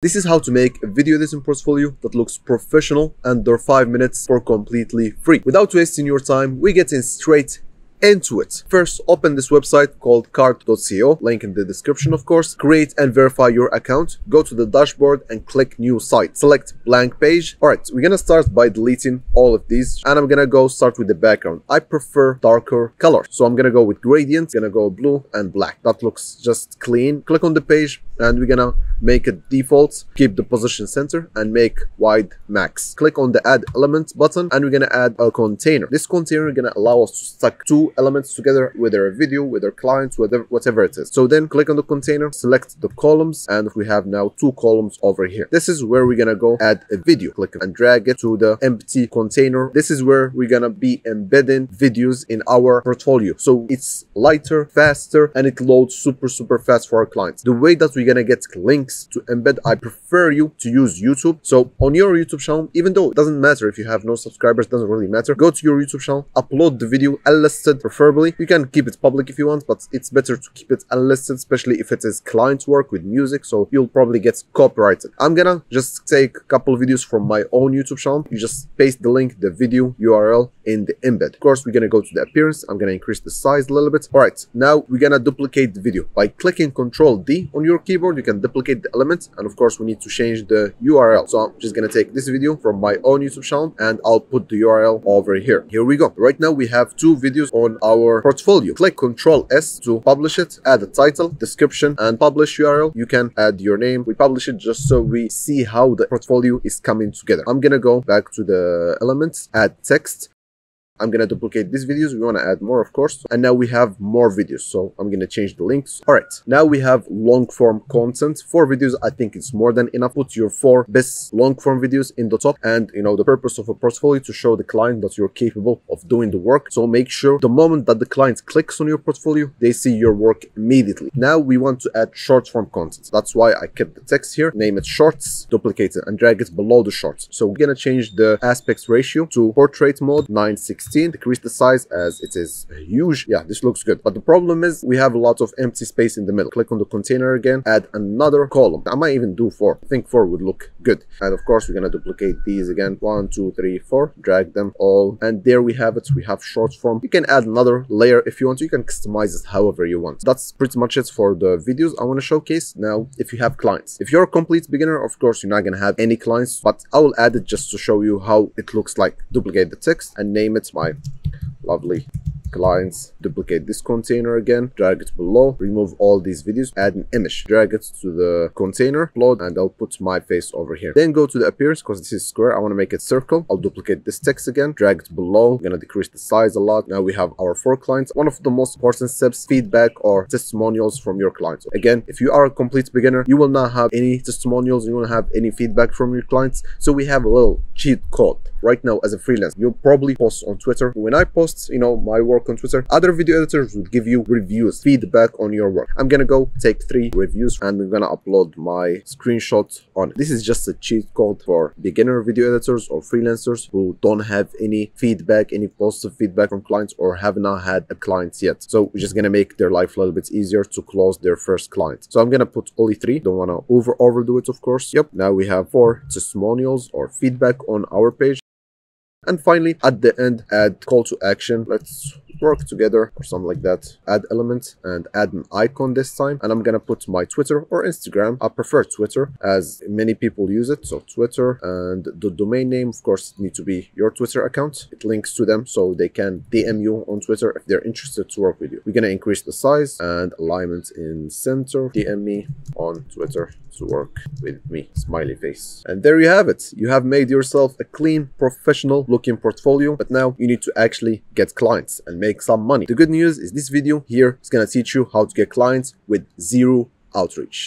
This is how to make a video editing portfolio that looks professional under 5 minutes for completely free. Without wasting your time, we get in straight into it. First, open this website called carrd.co, link in the description of course. Create and verify your account. Go to the dashboard and click new site. Select blank page. Alright, we're gonna start by deleting all of these and I'm gonna go start with the background. I prefer darker color. So I'm gonna go with gradient, gonna go blue and black. That looks just clean. Click on the page and we're gonna make it default, keep the position center and make wide max. Click on the add element button and we're gonna add a container. This container is gonna allow us to stack two elements together, whether a video, whether clients, whatever, whatever it is. So then click on the container, select the columns, and we have now two columns over here. This is where we're gonna go add a video. Click and drag it to the empty container. This is where we're gonna be embedding videos in our portfolio. So it's lighter, faster, and it loads super, super fast for our clients. The way that we're gonna get links to embed, I prefer you to use YouTube. So on your YouTube channel, even though it doesn't matter if you have no subscribers, doesn't really matter, go to your YouTube channel, upload the video unlisted preferably. You can keep it public if you want, but it's better to keep it unlisted, especially if it is client work with music, so you'll probably get copyrighted. I'm gonna just take a couple videos from my own YouTube channel. You just paste the link, the video URL in the embed. Of course, we're gonna go to the appearance. I'm gonna increase the size a little bit. All right, now we're gonna duplicate the video. By clicking Control D on your keyboard, you can duplicate the element. And of course, we need to change the URL. So I'm just gonna take this video from my own YouTube channel and I'll put the URL over here. Here we go. Right now we have two videos on our portfolio. Click Control S to publish it, add a title, description, and publish URL. You can add your name. We publish it just so we see how the portfolio is coming together. I'm gonna go back to the elements, add text, I'm gonna duplicate these videos. We wanna add more, of course. And now we have more videos. So I'm gonna change the links. All right, now we have long form content. Four videos, I think it's more than enough. Put your four best long form videos in the top. And you know, the purpose of a portfolio to show the client that you're capable of doing the work. So make sure the moment that the client clicks on your portfolio, they see your work immediately. Now we want to add short form content. That's why I kept the text here, name it shorts, duplicate it and drag it below the shorts. So we're gonna change the aspect ratio to portrait mode 960 16 decrease the size as it is huge. Yeah this looks good. But the problem is we have a lot of empty space in the middle. Click on the container again add another column. I might even do four. I think four would look good. And of course we're gonna duplicate these again. One two three four. Drag them all. And there we have it. We have short form. You can add another layer if you want. You can customize it however you want. That's pretty much it for the videos i want to showcase. Now if you have clients if you're a complete beginner of course you're not gonna have any clients but i will add it just to show you how it looks like. Duplicate the text and name it my lovely clients duplicate this container again drag it below remove all these videos add an image drag it to the container upload and i'll put my face over here. Then go to the appearance because this is square. I want to make it circle. I'll duplicate this text again drag it below. I'm gonna decrease the size a lot. Now we have our four clients. One of the most important steps feedback or testimonials from your clients. Again if you are a complete beginner you will not have any testimonials you won't have any feedback from your clients. So we have a little cheat code. Right now as a freelance you'll probably post on twitter. When i post you know my work work on Twitter. Other video editors will give you reviews, feedback on your work. I'm gonna go take three reviews and I'm gonna upload my screenshots on. it. This is just a cheat code for beginner video editors or freelancers who don't have any feedback, any positive feedback from clients or have not had a client yet. So we're just gonna make their life a little bit easier to close their first client. So I'm gonna put only three. Don't wanna over overdo it, of course. Yep. Now we have four testimonials or feedback on our page. And finally, at the end, add call to action. Let's work together or something like that. Add element and add an icon this time. And i'm gonna put my twitter or instagram. I prefer twitter as many people use it. So twitter and the domain name of course need to be your twitter account. It links to them so they can dm you on twitter if they're interested to work with you. We're gonna increase the size and alignment in center. Dm me on twitter to work with me. Smiley face. And there you have it. You have made yourself a clean professional looking portfolio. But now you need to actually get clients and make make some money. The good news is this video here is gonna teach you how to get clients with zero outreach.